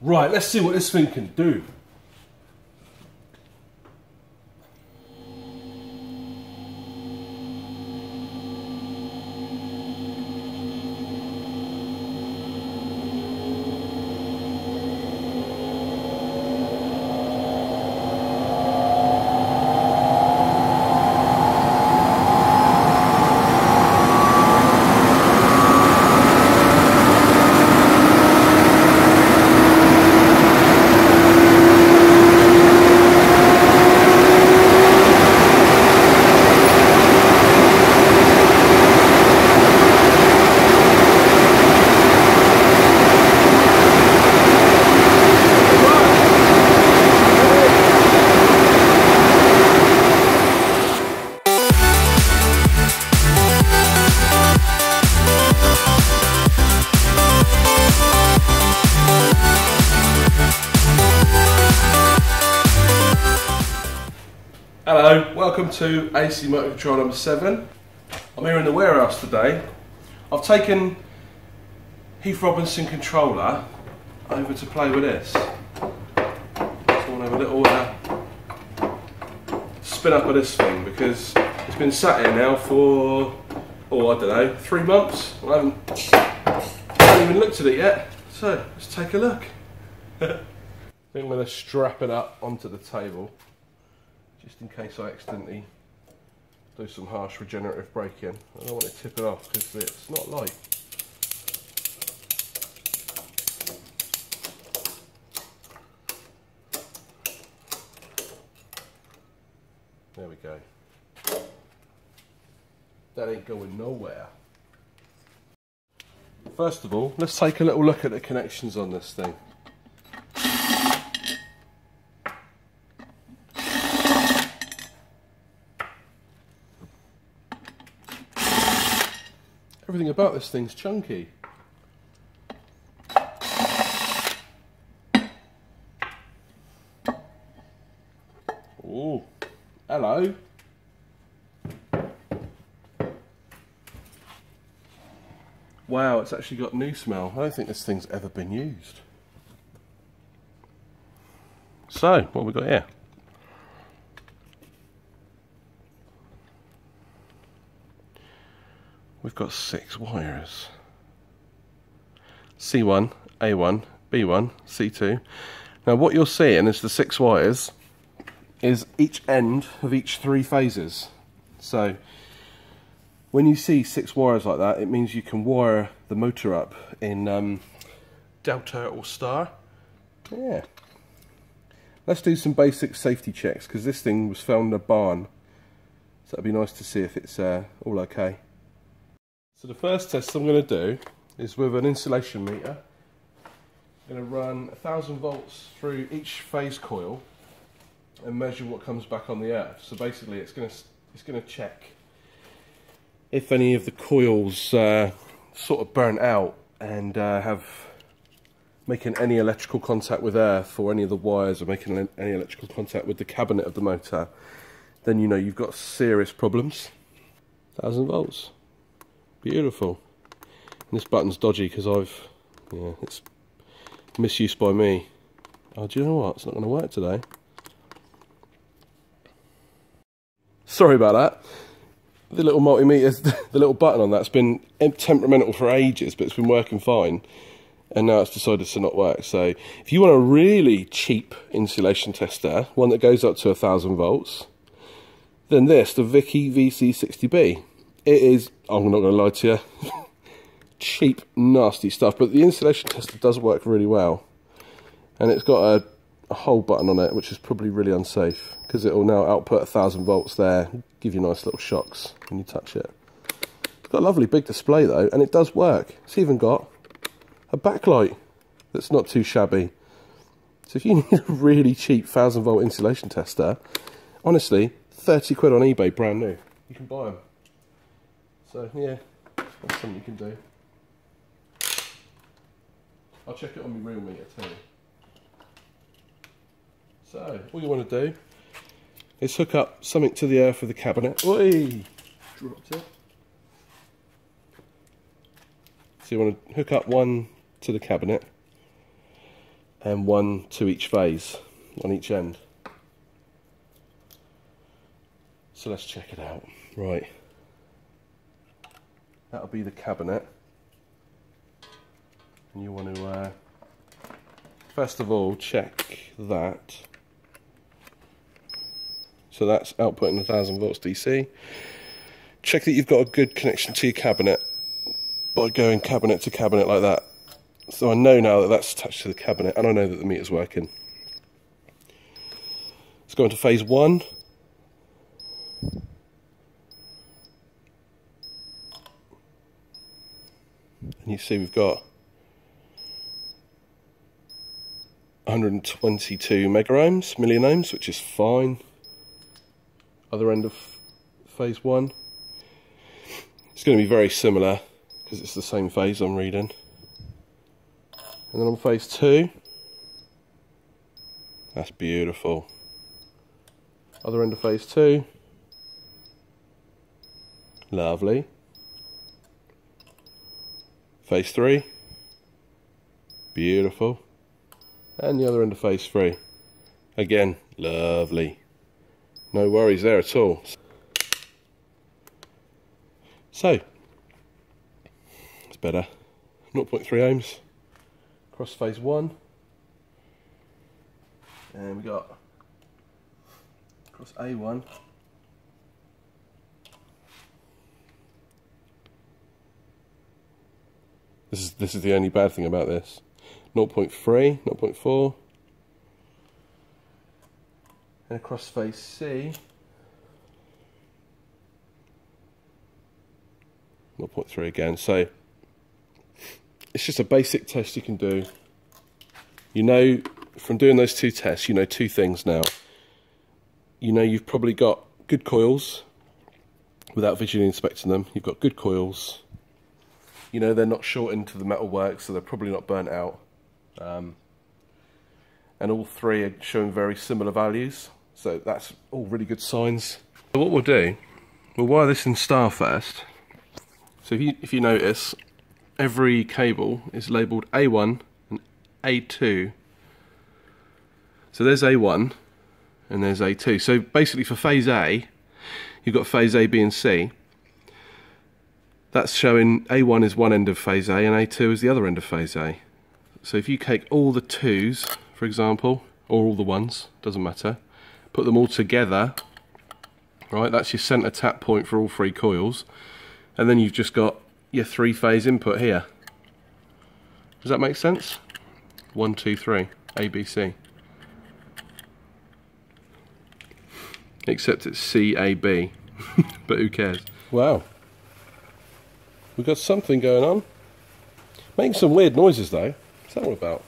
Right, let's see what this thing can do. Welcome to AC Motor Control number 7. I'm here in the warehouse today. I've taken Heath Robinson controller over to play with this. So to have a little uh, spin up of this thing because it's been sat here now for, oh I don't know, three months. I haven't, I haven't even looked at it yet. So let's take a look. I think I'm going to strap it up onto the table just in case I accidentally do some harsh regenerative braking. I don't want to tip it off because it's not light. There we go. That ain't going nowhere. First of all, let's take a little look at the connections on this thing. Everything about this thing's chunky. Oh, hello. Wow, it's actually got new smell. I don't think this thing's ever been used. So, what have we got here? We've got six wires. C1, A1, B1, C2. Now what you're seeing is the six wires is each end of each three phases. So when you see six wires like that, it means you can wire the motor up in um, delta or star. Yeah. Let's do some basic safety checks because this thing was found in a barn. So it'd be nice to see if it's uh, all okay. So the first test I'm going to do is with an insulation meter. I'm going to run 1000 volts through each phase coil and measure what comes back on the earth. So basically it's going to, it's going to check if any of the coils uh, sort of burn out and uh, have making any electrical contact with earth or any of the wires or making any electrical contact with the cabinet of the motor then you know you've got serious problems. 1000 volts. Beautiful. And this button's dodgy because I've, yeah, it's misused by me. Oh, do you know what? It's not going to work today. Sorry about that. The little multimeter, the little button on that's been temperamental for ages, but it's been working fine. And now it's decided to not work. So if you want a really cheap insulation tester, one that goes up to a thousand volts, then this, the Vicky VC60B. It is, I'm not going to lie to you, cheap, nasty stuff. But the insulation tester does work really well. And it's got a, a hole button on it, which is probably really unsafe. Because it will now output 1,000 volts there, give you nice little shocks when you touch it. It's got a lovely big display though, and it does work. It's even got a backlight that's not too shabby. So if you need a really cheap 1000 volt insulation tester, honestly, 30 quid on eBay brand new. You can buy them. So yeah, that's something you can do. I'll check it on my real meter too. So, all you want to do is hook up something to the earth of the cabinet. Oi! Dropped it. So you want to hook up one to the cabinet and one to each phase on each end. So let's check it out. Right. That'll be the cabinet. And you want to, uh, first of all, check that. So that's outputting 1000 volts DC. Check that you've got a good connection to your cabinet by going cabinet to cabinet like that. So I know now that that's attached to the cabinet and I know that the meter's working. Let's go into phase one. And you see we've got 122 mega ohms, million ohms, which is fine. Other end of phase one. It's going to be very similar because it's the same phase I'm reading. And then on phase two, that's beautiful. Other end of phase two, lovely. Phase three, beautiful. And the other end of phase three, again, lovely. No worries there at all. So, it's better. 0.3 ohms across phase one. And we got across A1. This is this is the only bad thing about this. 0.3, 0.4. And across phase C 0.3 again. So it's just a basic test you can do. You know, from doing those two tests, you know two things now. You know you've probably got good coils without visually inspecting them. You've got good coils. You know they're not short into the metal work, so they're probably not burnt out. Um, and all three are showing very similar values, so that's all really good signs. So what we'll do, we'll wire this in star first. So if you, if you notice, every cable is labelled A1 and A2. So there's A1 and there's A2. So basically for phase A, you've got phase A, B and C. That's showing A1 is one end of phase A and A2 is the other end of phase A. So if you take all the twos, for example, or all the ones, doesn't matter, put them all together, right, that's your centre tap point for all three coils and then you've just got your three phase input here. Does that make sense? One, two, three, A, B, C. Except it's C, A, B, but who cares? Wow. We've got something going on. Making some weird noises though. What's that all about?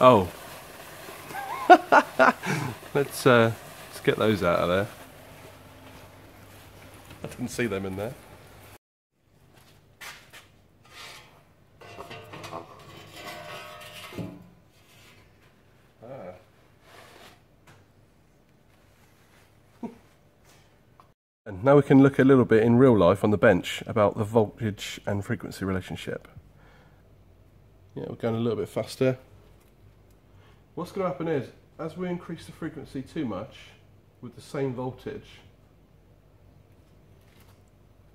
Oh. let's uh, let's get those out of there. I didn't see them in there. Now we can look a little bit in real life on the bench about the voltage and frequency relationship. Yeah, we're going a little bit faster. What's going to happen is, as we increase the frequency too much with the same voltage,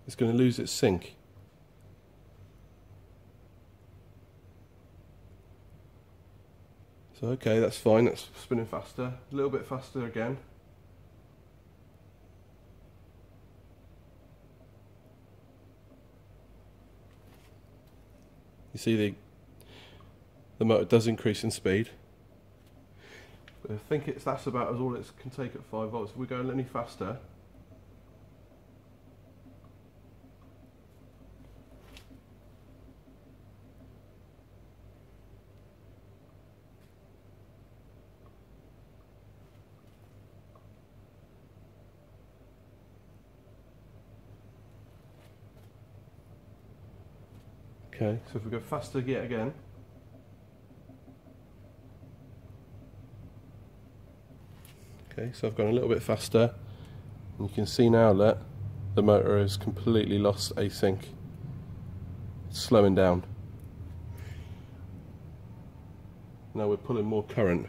it's going to lose its sync. So okay, that's fine, that's spinning faster. A little bit faster again. You see the the motor does increase in speed. I think it's that's about as all it can take at 5 volts. If we go any faster, Okay, so if we go faster yet again, Okay, so I've gone a little bit faster. You can see now that the motor has completely lost async. It's slowing down. Now we're pulling more current.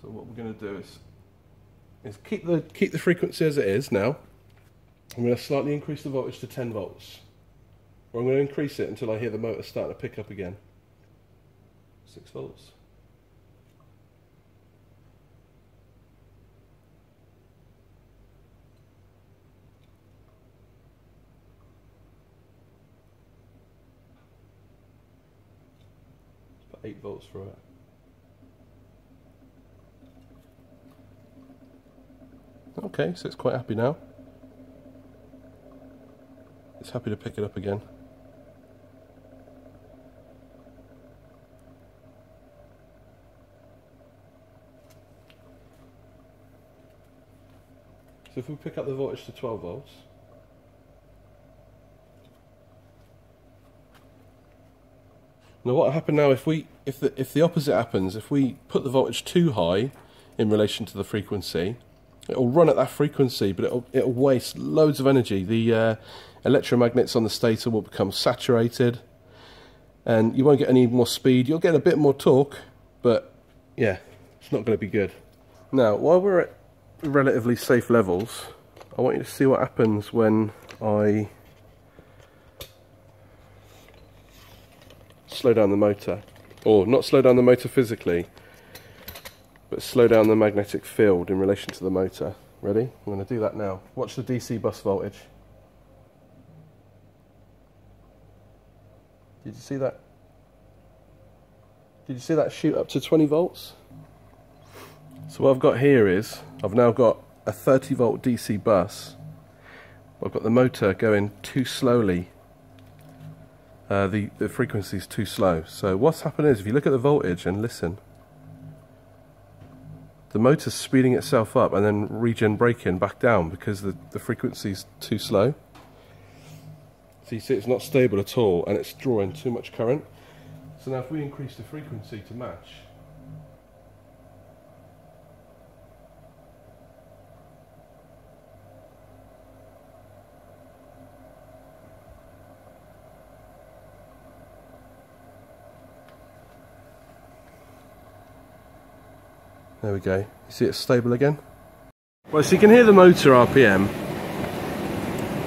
So what we're going to do is is keep the keep the frequency as it is now. I'm going to slightly increase the voltage to 10 volts. I'm going to increase it until I hear the motor start to pick up again. 6 volts. Let's 8 volts for it. Okay, so it's quite happy now. It's happy to pick it up again. So if we pick up the voltage to 12 volts, Now what happened now if we if the if the opposite happens, if we put the voltage too high in relation to the frequency, it'll run at that frequency, but it'll it'll waste loads of energy. The uh, electromagnets on the stator will become saturated, and you won't get any more speed. You'll get a bit more torque, but yeah, it's not going to be good. Now, while we're at relatively safe levels, I want you to see what happens when I slow down the motor. Or not slow down the motor physically, but slow down the magnetic field in relation to the motor. Ready? I'm going to do that now. Watch the DC bus voltage. Did you see that? Did you see that shoot up to 20 volts? So what I've got here is, I've now got a 30 volt DC bus. I've got the motor going too slowly. Uh, the, the frequency is too slow. So what's happening is, if you look at the voltage and listen, the motor's speeding itself up and then regen braking back down because the, the frequency is too slow. So you see it's not stable at all and it's drawing too much current. So now if we increase the frequency to match, There we go. You see it's stable again? Well, so you can hear the motor RPM.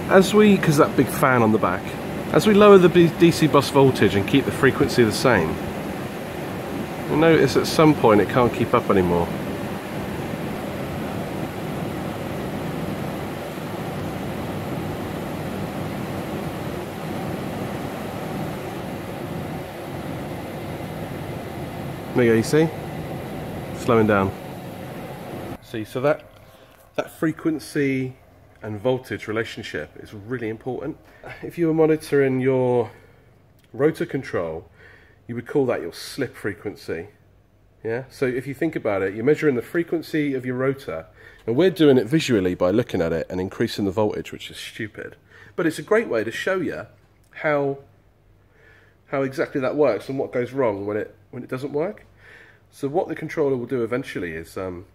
As we, because that big fan on the back, as we lower the DC bus voltage and keep the frequency the same, you'll notice at some point it can't keep up anymore. There you go, you see? Slowing down. See, so that that frequency and voltage relationship is really important. If you were monitoring your rotor control, you would call that your slip frequency. Yeah. So if you think about it, you're measuring the frequency of your rotor, and we're doing it visually by looking at it and increasing the voltage, which is stupid. But it's a great way to show you how how exactly that works and what goes wrong when it when it doesn't work. So what the controller will do eventually is, um,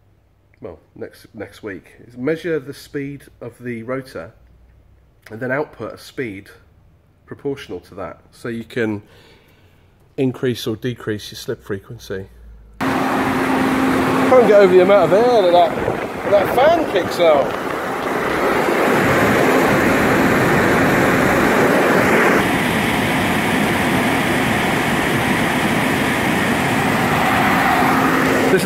well, next next week, is measure the speed of the rotor and then output a speed proportional to that. So you can increase or decrease your slip frequency. Can't get over the amount of air that that, that fan kicks out.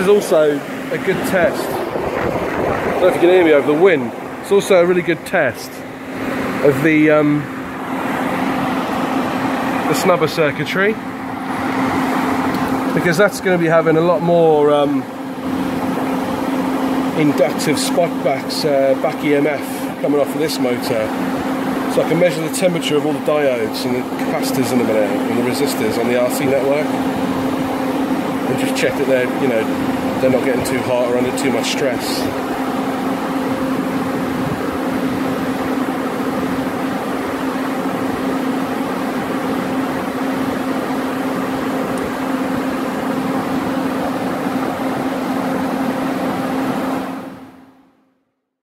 Is also a good test. I don't know if you can hear me over the wind. It's also a really good test of the um, the snubber circuitry because that's going to be having a lot more um, inductive spot backs, uh, back EMF coming off of this motor. So I can measure the temperature of all the diodes and the capacitors in and the resistors on the RC network and just check that they're, you know, they're not getting too hot or under too much stress.